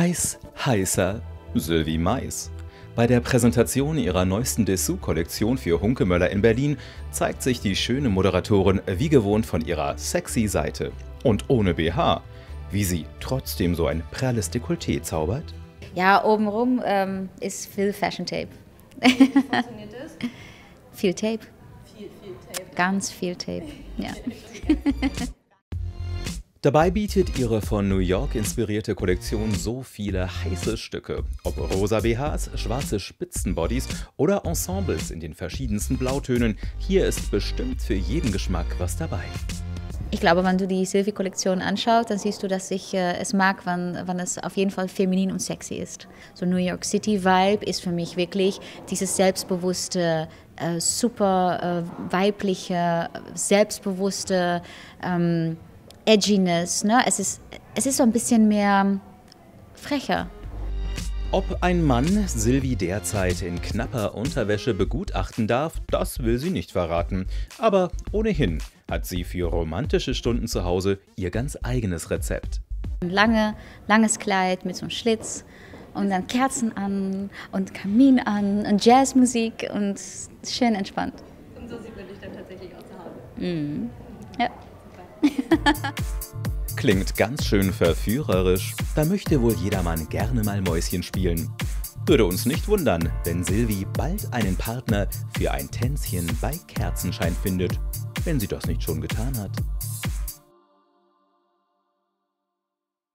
Heiß, heißer Sylvie Mais. Bei der Präsentation ihrer neuesten Dessous-Kollektion für Hunkemöller in Berlin zeigt sich die schöne Moderatorin wie gewohnt von ihrer sexy Seite. Und ohne BH. Wie sie trotzdem so ein pralles Dekolleté zaubert? Ja, obenrum ähm, ist viel Fashion Tape. Funktioniert das? viel Tape. Viel, viel Tape. Ganz viel Tape. Ja. Dabei bietet ihre von New York inspirierte Kollektion so viele heiße Stücke. Ob rosa BHs, schwarze Spitzenbodies oder Ensembles in den verschiedensten Blautönen, hier ist bestimmt für jeden Geschmack was dabei. Ich glaube, wenn du die Sylvie-Kollektion anschaust, dann siehst du, dass ich äh, es mag, wenn, wenn es auf jeden Fall feminin und sexy ist. So New York City-Vibe ist für mich wirklich dieses selbstbewusste, äh, super äh, weibliche, selbstbewusste, ähm, Edginess. Ne? Es, ist, es ist so ein bisschen mehr frecher. Ob ein Mann Sylvie derzeit in knapper Unterwäsche begutachten darf, das will sie nicht verraten. Aber ohnehin hat sie für romantische Stunden zu Hause ihr ganz eigenes Rezept. Ein lange, langes Kleid mit so einem Schlitz und dann Kerzen an und Kamin an und Jazzmusik und schön entspannt. Und so sieht man dich dann tatsächlich auch zu Hause. Mhm. Ja. Klingt ganz schön verführerisch. Da möchte wohl jedermann gerne mal Mäuschen spielen. Würde uns nicht wundern, wenn Sylvie bald einen Partner für ein Tänzchen bei Kerzenschein findet, wenn sie das nicht schon getan hat.